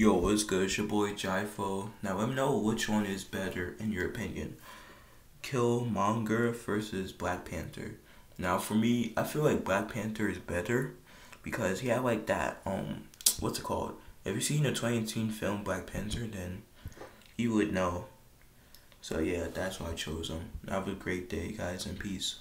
Yo, what's good? It's your boy Jifo. Now let me know which one is better in your opinion. Killmonger versus Black Panther. Now for me, I feel like Black Panther is better because he had like that um what's it called? If you've seen the 2018 film Black Panther, then you would know. So yeah, that's why I chose him. Have a great day, guys, and peace.